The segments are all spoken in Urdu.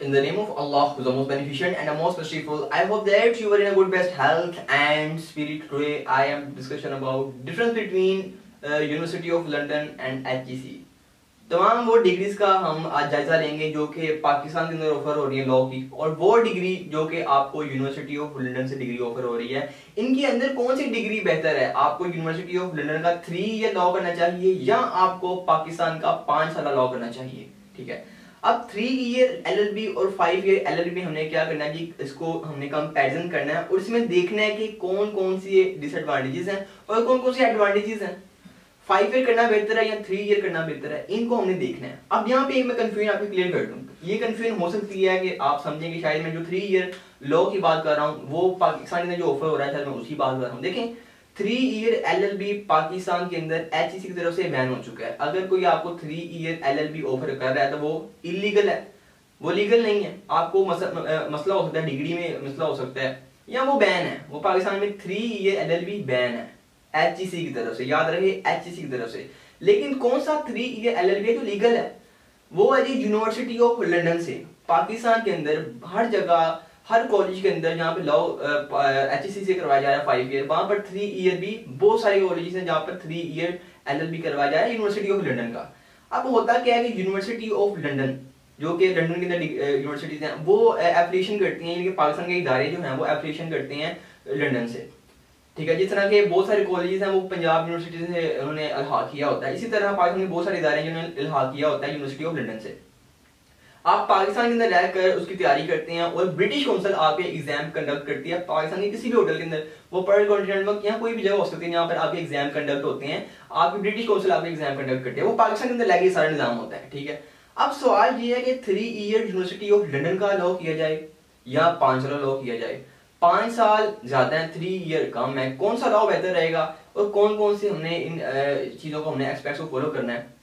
In the name of Allah, who is the most beneficent and the most merciful, I hope that you are in a good best health and spirit. Today, I am discussion about difference between uh, University of London and HEC. تمام وہ ڈگریز کا ہم آج جائزہ لیں گے جو کہ پاکستان کے اندر آفر ہو رہی ہے لا کی اور وہ ڈگری جو کہ آپ کو یونیورسٹی آف لنڈن سے ڈگری آفر ہو رہی ہے ان کے اندر کون سی ڈگری بہتر ہے آپ کو یونیورسٹی آف لنڈن کا تھری ایئر لا کرنا چاہیے یا آپ کو پاکستان کا پانچ سالہ لا کرنا چاہیے ٹھیک ہے اب three year L L B اور five year L L B ہم نے کیا کرنا ہے جی اس کو ہم نے کمپیرزن کرنا ہے اور اس میں دیکھنا ہے کہ کون کون سی ڈس ایڈوانٹیجز ہیں اور کون کون سی ایڈوانٹیجز ہیں۔ فائیو ایئر کرنا بہتر ہے یا تھری ایئر کرنا بہتر ہے؟ ان کو ہم نے دیکھنا ہے۔ اب یہاں پہ ایک میں کنفیوژن آپ کو کلیئر کر دوں۔ یہ کنفیوژن ہو سکتی ہے کہ آپ سمجھیں کہ شاید میں جو تھری ایئر لا کی بات کر رہا ہوں وہ پاکستان میں جو آفر ہو رہا ہے، شاید میں اسی بات کر رہا ہوں۔ دیکھیں three year L L B Pakistan کے اندر ایچ ای سی کی طرف سے بین ہو چکا ہے۔ اگر کوئی آپ کو three year L L B offer کر رہا ہے تو وہ انلیگل ہے۔ وہ لیگل نہیں ہے۔ آپ کو مسئلہ ہو سکتا ہے ڈگری میں مسئلہ ہو سکتا ہے۔ یا وہ بین ہے۔ وہ پاکستان میں three year L L B ban ہے۔ ایچ ای سی کی طرف سے۔ یاد رہے ایچ ای سی کی طرف سے۔ لیکن کون سا three year L L B جو لیگل ہے؟ وہ ہے جی یونیورسٹی آف لنڈن سے۔ پاکستان کے اندر ہر جگہ ہر کالج کے اندر جہاں پہ لاؤ ایچ ای سی سے کروایا جا رہا ہے فائیو ایئر وہاں پر تھری ایئر بھی بہت سارے کالجز ہیں جہاں پر three year L L B کروایا جا رہا ہے یونیورسٹی آف لنڈن کا۔ اب ہوتا کیا ہے کہ یونیورسٹی آف لنڈن جو کہ لنڈن کے اندر یونیورسٹیز ہیں، وہ ایپلیشن کرتی ہیں یعنی کہ پاکستان کے ادارے جو ہیں وہ ایپلیشن کرتے ہیں لنڈن سے۔ ٹھیک ہے، جس طرح کے بہت سارے کالجز ہیں، وہ پنجاب یونیورسٹی سے انہوں نے الحاق کیا ہوتا ہے۔ اسی طرح پاکستان کے بہت سارے ادارے ہیں جنہوں نے الحاق کیا ہوتا ہے یونیورسٹی آف لنڈن سے۔ آپ پاکستان کے اندر رہ کر اس کی تیاری کرتے ہیں اور برٹش کونسل آپ کے ایگزام کنڈکٹ کرتی ہے۔ پاکستان کے کسی بھی ہوٹل کے اندر، وہ پر کانٹیننٹ میں یہاں کوئی بھی جگہ ہو سکتی ہے جہاں پر آپ کے ایگزام کنڈکٹ ہوتے ہیں۔ آپ کی برٹش کونسل آپ کے ایگزام کنڈکٹ کرتے ہیں وہ پاکستان کے اندر لے کے سارا نظام ہوتا ہے، ٹھیک ہے۔ اب سوال یہ ہے کہ three year university of London کا لا کیا جائے یا پانچ سالہ لا کیا جائے؟ پانچ سال زیادہ ہیں تھری ایئر کم ہے۔ کون سا لا بہتر رہے گا اور کون کون سے ہم نے ان چیزوں کو ہم نے ایکسپیکٹس کو فالو کرنا ہے؟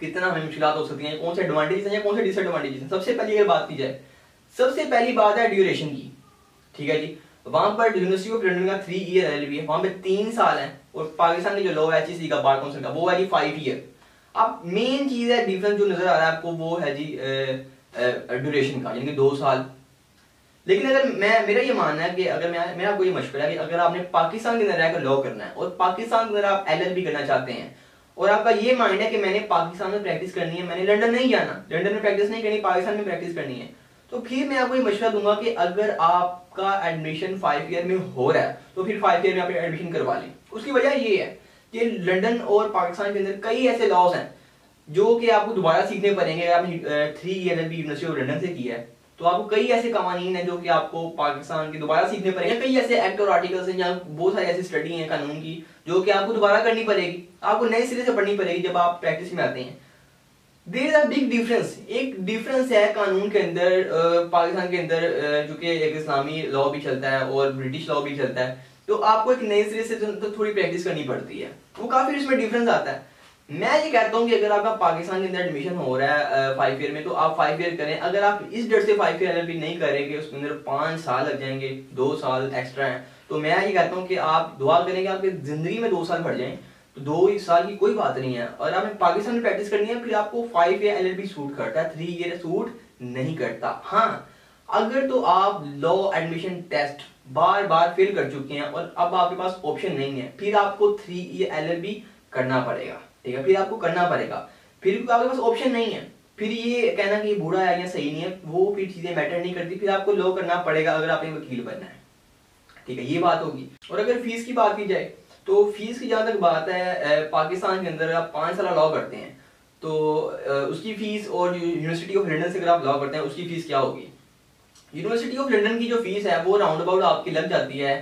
کتنا ہمیں مشکلات ہو سکتی ہیں، کون سے ایڈوانٹیجز ہیں یا کون سے ڈس ایڈوانٹیجز ہیں؟ سب سے پہلی اگر بات کی جائے، سب سے پہلی بات ہے ڈیوریشن کی، ٹھیک ہے جی؟ وہاں پر یونیورسٹی آف لنڈن کا تھری ایئر ایل بی ہے، وہاں پہ تین سال ہیں اور پاکستان کے جو لو ایچ سی کا بار کونسل کا، وہ ہے جی فائیو ایئر اب مین چیز ہے ڈیفرنس جو نظر آ رہا ہے آپ کو، وہ ہے جی ڈیوریشن کا یعنی کہ دو سال۔ لیکن اگر میں، میرا یہ ماننا ہے کہ اگر میں، میرا کوئی مشورہ ہے کہ اگر آپ نے پاکستان کے اندر رہ کر لا کرنا ہے اور پاکستان کے اندر آپ ایل ایل بی کرنا چاہتے ہیں اور آپ کا یہ مائنڈ ہے کہ میں نے پاکستان میں پریکٹس کرنی ہے، میں نے لنڈن نہیں جانا۔ لنڈن میں پریکٹس نہیں کرنی، پاکستان میں پریکٹس کرنی ہے۔ تو پھر میں آپ کو یہ مشورہ دوں گا کہ اگر آپ کا ایڈمیشن فائیو ایئر میں ہو رہا ہے، تو پھر فائیو ایئر میں آپ ایڈمیشن کروا لیں اس کی وجہ یہ ہے کہ لنڈن اور پاکستان کے اندر کئی ایسے لاس ہیں جو کہ آپ کو دوبارہ سیکھنے پڑیں گے۔ اگر آپ نے تھری ایئر بھی یونیورسٹی آف لنڈن سے کیا ہے۔ تو آپ کو کئی ایسے قوانین ہیں جو کہ آپ کو پاکستان کے دوبارہ سیکھنے پڑیں گے کئی ایسے ایکٹ اور آرٹیکلس ہیں جہاں بہت ساری ایسی اسٹڈی ہیں قانون کی جو کہ آپ کو دوبارہ کرنی پڑے گی، آپ کو نئے سرے سے پڑھنی پڑے گی جب آپ پریکٹس میں آتے ہیں۔ There is a big difference ایک ڈیفرنس ہے قانون کے اندر پاکستان کے اندر جو کہ ایک اسلامی لا بھی چلتا ہے اور برٹش لا بھی چلتا ہے۔ تو آپ کو ایک نئے سرے سے تھوڑی پریکٹس کرنی پڑتی ہے۔ وہ کافی اس میں ڈیفرنس آتا ہے۔ میں یہ کہتا ہوں کہ اگر آپ کا پاکستان کے اندر ایڈمیشن ہو رہا ہے فائیو ایئر میں، تو آپ فائیو ایئر کریں۔ اگر آپ اس ڈیٹ سے فائیو ایئر بھی نہیں کریں گے، اس کے اندر پانچ سال لگ جائیں گے، دو سال ایکسٹرا ہیں، تو میں یہ کہتا ہوں کہ آپ دعا کریں گے آپ کی زندگی میں دو سال بڑھ جائیں۔ تو دو سال کی کوئی بات نہیں ہے۔ اور آپ نے پاکستان میں پریکٹس کرنی ہے، پھر آپ کو five year L L B suit کرتا ہے۔ تھری ایئر سوٹ نہیں کرتا۔ ہاں اگر تو آپ لا ایڈمیشن ٹیسٹ بار بار فیل کر چکے ہیں اور اب آپ کے پاس آپشن نہیں ہے، پھر آپ کو three year L L B کرنا پڑے گا۔ ٹھیک ہے، پھر آپ کو کرنا پڑے گا۔ پھر آپ کے پاس آپشن نہیں ہے۔ پھر یہ کہنا کہ یہ بوڑھا ہے یا صحیح نہیں ہے، وہ پھر چیزیں میٹر نہیں کرتی۔ پھر آپ کو لو کرنا پڑے گا اگر آپ نے وکیل بننا ہے۔ ٹھیک ہے، یہ بات ہوگی۔ اور اگر فیس کی بات کی جائے، تو فیس کی جہاں تک بات ہے پاکستان کے اندر آپ پانچ سالہ لا کرتے ہیں۔ تو اس کی فیس اور یونیورسٹی آف لنڈن سے اگر آپ لا کرتے ہیں، اس کی فیس کیا ہوگی؟ یونیورسٹی آف لنڈن کی جو فیس ہے، وہ راؤنڈ اباؤٹ آپ کی لگ جاتی ہے۔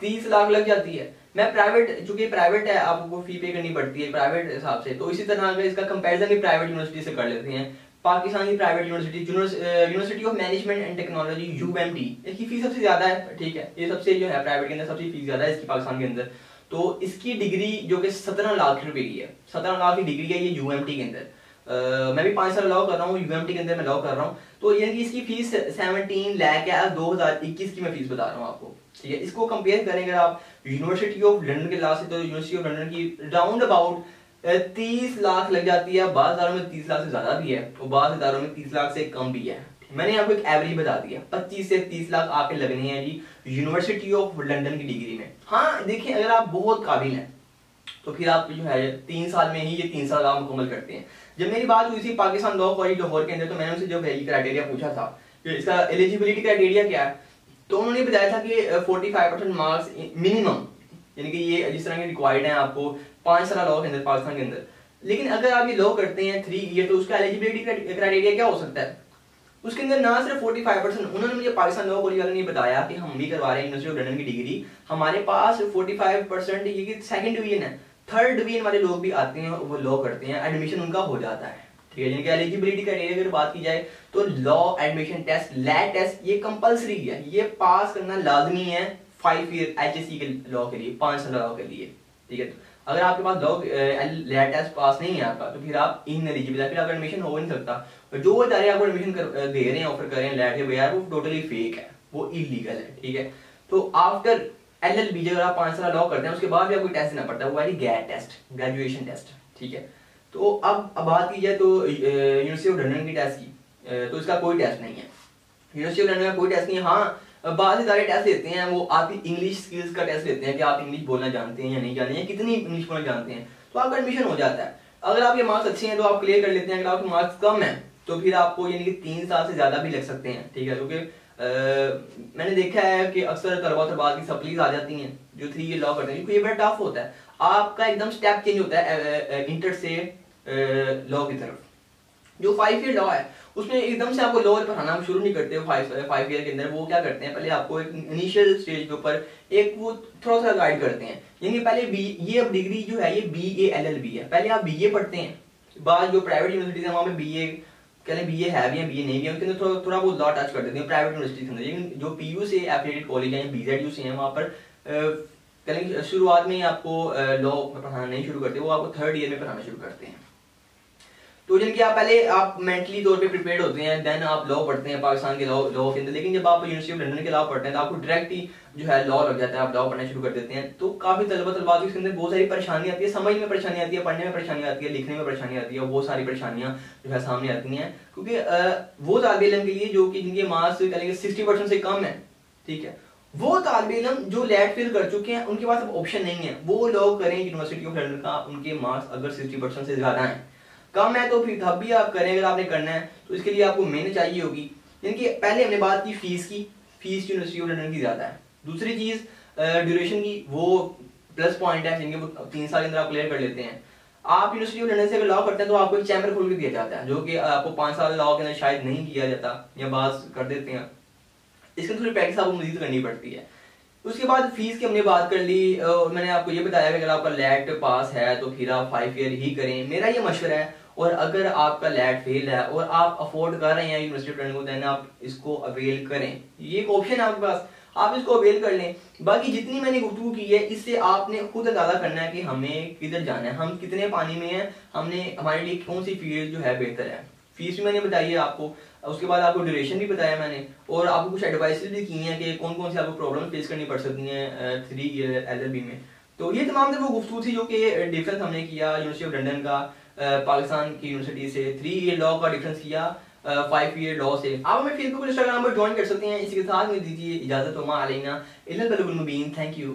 تیس لاکھ لگ جاتی ہے۔ میں پرائیویٹ چونکہ پرائیویٹ ہے، آپ کو فی پے کرنی پڑتی ہے پرائیویٹ حساب سے۔ تو اسی طرح اگر اس کا کمپیریزن بھی پرائیویٹ یونیورسٹی سے کر لیتے ہیں۔ پاکستان کی private university university of management and technology U M T اس کی فیس سب سے زیادہ ہے، ٹھیک ہے۔ یہ سب سے جو ہے پرائیویٹ کے اندر سب سے فیس زیادہ ہے اس کی پاکستان کے اندر۔ تو اس کی ڈگری جو کہ سترہ لاکھ روپے کی ہے۔ سترہ لاکھ کی ڈگری ہے یہ یو ایم ٹی کے اندر۔ میں بھی پانچ سال لاؤ کر رہا ہوں یو ایم ٹی کے اندر میں لاؤ کر رہا ہوں۔ تو یعنی کہ اس کی فیس سیونٹین لیک ہے دو ہزار اکیس کی میں فیس بتا رہا ہوں آپ کو۔ ٹھیک ہے، اس کو کمپیئر کریں، اگر آپ یونیورسٹی آف لنڈن کے لا سے تو یونیورسٹی آف لنڈن کی راؤنڈ اباؤٹ تیس لاکھ لگ جاتی ہے، بعض اداروں میں تیس لاکھ سے زیادہ بھی ہے اور بعض اداروں میں تیس لاکھ سے کم بھی ہے۔ میں نے آپ کو ایک ایوریج بتا دیا پچیس سے تیس لاکھ آپ کے لگنے ہیں جی یونیورسٹی آف لنڈن کی ڈگری میں۔ ہاں دیکھیں، اگر آپ بہت قابل ہیں، تو پھر آپ جو ہے، تین سال میں ہی یہ تین سال آپ مکمل کرتے ہیں۔ جب میری بات ہوئی تھی پاکستان لا کالج لاہور کے اندر، تو میں نے ان سے جو ویلی کرائٹیریا پوچھا تھا، کہ اس کا ایلیجیبلٹی کرائٹیریا کیا ہے؟ تو انہوں نے بتایا تھا کہ forty five percent marks minimum یعنی کہ یہ جس طرح کے ریکوائرڈ ہیں آپ کو پانچ سال لا کے اندر، پاکستان کے اندر. لیکن اگر آپ یہ لا کرتے ہیں تھری ایئر تو اس کا ایلیجیبلٹی کرائٹیریا کیا ہو سکتا ہے؟ اس کے اندر نہ صرف فورٹی فائیو پرسینٹ انہوں نے مجھے پاکستان لا کالج والے نے بتایا کہ ہم بھی کروا رہے ہیں یونیورسٹی آف لنڈن کی ڈگری ہمارے پاس فورٹی فائیو پرسینٹ یہ سیکنڈ ڈویژن ہے. تھرڈ ڈویژن والے لوگ بھی آتے ہیں وہ لا کرتے ہیں. ایڈمیشن ان کا ہو جاتا ہے. ٹھیک ہے یعنی کہ ایلیجیبلٹی کا اگر بات کی جائے تو law admission test LAT test یہ کمپلسری ہے۔ یہ پاس کرنا لازمی ہے five year H S C کے لا کے لیے، پانچ سال لا کے لیے۔ ٹھیک ہے؟ اگر آپ کے پاس لا لیٹ ٹیسٹ پاس نہیں ہے آپ کا، تو پھر آپ ان ایلیجیبل ہے پھر آپ کا ایڈمیشن ہو نہیں سکتا۔ جو ادارے آپ کو ایڈمیشن eh, دے رہے ہیں آفر کر رہے ہیں لیٹ کے بغیر، وہ ٹوٹلی فیک ہے۔ وہ انلیگل ہے، ٹھیک ہے؟ تو آفٹر ایل ایل بی جی اگر آپ پانچ سال لا کرتے ہیں، اس کے بعد بھی آپ کو ٹیسٹ دینا پڑتا ہے۔ وہ ہے گیٹ ٹیسٹ گریجویشن ٹیسٹ ٹھیک ہے؟ تو اب اب بات کی جائے تو یونیورسٹی آف لنڈن کی ٹیسٹ کی۔ تو اس کا کوئی ٹیسٹ نہیں ہے۔ یونیورسٹی آف لنڈن کا کوئی ٹیسٹ نہیں ہے۔ ہاں بعض ادارے ٹیسٹ لیتے ہیں۔ وہ آپ کی انگلش سکلز کا ٹیسٹ لیتے ہیں کہ آپ انگلش بولنا جانتے ہیں یا نہیں جانتے ہیں، کتنی انگلش بولنا جانتے ہیں۔ تو آپ کا ایڈمیشن ہو جاتا ہے۔ اگر آپ کے مارکس اچھے ہیں تو آپ کلیئر کر لیتے ہیں۔ اگر آپ کے مارکس کم ہیں تو پھر آپ کو یعنی کہ تین سال سے زیادہ بھی لگ سکتے ہیں۔ ٹھیک ہے؟ کیونکہ میں نے دیکھا ہے کہ اکثر طلبا طلبات کی سپلیز آ جاتی ہیں جو تھری ایئر لا کرتے ہیں۔ کیونکہ یہ بڑا ٹف ہوتا ہے۔ آپ کا ایک دم سٹیپ چینج ہوتا ہے انٹر سے لا کی طرف۔ جو فائیو ایئر لا ہے، اس میں ایک دم سے آپ کو لا پڑھانا شروع نہیں کرتے فائیو ایئر کے اندر وہ کیا کرتے ہیں، پہلے آپ کو ایک انیشیل اسٹیج کے اوپر ایک وہ تھوڑا سا گائڈ کرتے ہیں۔ یعنی پہلے بی یہ اب ڈگری جو ہے، یہ B A L L B ہے۔ پہلے آپ بی اے پڑھتے ہیں۔ بعد جو پرائیویٹ یونیورسٹیز ہیں، وہاں پہ بی اے کہنے بی اے ہے بھی ہیں بی اے نہیں بھی ہیں، ان کے اندر تھوڑا تھوڑا بہت لا ٹچ کر دیتے ہیں۔ پرائیویٹ یونیورسٹی کے اندر لیکن جو پی یو سے ایفیلیٹڈ کالج ہیں بی زیڈ یو سے ہیں، وہاں پر کہیں شروعات میں آپ کو لا پڑھانا نہیں شروع کرتے، وہ آپ کو تھرڈ ایئر میں پڑھانا شروع کرتے ہیں۔ تو جن کی آپ پہلے آپ مینٹلی طور پہ پریپیئرڈ ہوتے ہیں دین آپ لا پڑھتے ہیں، پاکستان کے لا لا کے اندر۔ لیکن جب آپ یونیورسٹی آف لنڈن کے لا پڑھتے ہیں، تو آپ کو ڈائریکٹ ہی جو ہے لا لگ جاتا ہے، آپ لا پڑھنا شروع کر دیتے ہیں۔ تو کافی طلبہ طلبات اس کے اندر بہت ساری پریشانی آتی ہے سمجھ میں پریشانی آتی ہے پڑھنے میں پریشانی آتی ہے لکھنے میں پریشانی آتی ہے بہت ساری پریشانیاں جو ہے سامنے آتی ہیں۔ کیونکہ وہ طالب علم کے لیے جو کہ جن کے مارکس کہیں گے سکسٹی پرسینٹ سے کم ہے ٹھیک ہے۔ وہ طالب علم جو لیٹ فیل کر چکے ہیں، ان کے پاس اب آپشن نہیں ہے۔ وہ لوگ کریں یونیورسٹی آف لنڈن کا، ان کے مارکس اگر سکسٹی پرسینٹ سے زیادہ ہیں۔ کم ہے تو پھر تب بھی آپ کریں اگر آپ نے کرنا ہے۔ تو اس کے لیے آپ کو محنت چاہیے ہوگی۔ یعنی کہ پہلے ہم نے بات کی فیس کی۔ فیس یونیورسٹی آف لنڈن کی زیادہ ہے دوسری چیز ڈیوریشن کی، وہ پلس پوائنٹ ہے۔ یعنی جن کے تین سال کے اندر آپ کلیئر کر لیتے ہیں۔ آپ یونیورسٹی آف لنڈن سے اگر لا کرتے ہیں تو آپ کو ایک چیمبر کھول کے دیا جاتا ہے۔ جو کہ آپ کو پانچ سال لا کے اندر شاید نہیں کیا جاتا یا بعض کر دیتے ہیں۔ اس کے تھوڑی پریکٹس آپ کو مزید کرنی پڑتی ہے۔ اس کے بعد فیس کی ہم نے بات کر لی میں نے آپ کو یہ بتایا کہ اگر آپ کا لیٹ پاس ہے تو پھر آپ فائیو ایئر ہی کریں۔ میرا یہ مشورہ ہے، اور اگر آپ کا لیٹ فیل ہے اور آپ افورڈ کر رہے ہیں یونیورسٹی فرینڈ کو دین آپ اس کو اویل کریں۔ یہ ایک آپشن ہے آپ کے پاس۔ آپ اس کو اویل کر لیں۔ باقی جتنی میں نے گفتگو کی ہے، اس سے آپ نے خود اندازہ کرنا ہے کہ ہمیں کدھر جانا ہے۔ ہم کتنے پانی میں ہیں؟ ہم نے ہمارے لیے کون سی فیلڈ جو ہے بہتر ہے؟ فیس بھی میں نے بتائی ہے آپ کو، اس کے بعد آپ کو ڈیوریشن بھی بتایا میں نے، اور آپ کو کچھ ایڈوائسز بھی کی ہیں کہ کون کون سی آپ کو پرابلم فیس کرنی پڑ سکتی ہیں three year L L B میں۔ تو یہ تمام وہ گفتگو تھی جو کہ ڈفرینس ہم نے کیا یونیورسٹی آف لنڈن کا پاکستان کی یونیورسٹی سے تھری ایئر لا کا ڈفرینس کیا فائیو ایئر لا سے۔ آپ ہمیں فیس بک انسٹاگرام پر جوائن کر سکتے ہیں، اسی کے ساتھ میں دیجیے اجازت وما علینا، الا المبین تھینک یو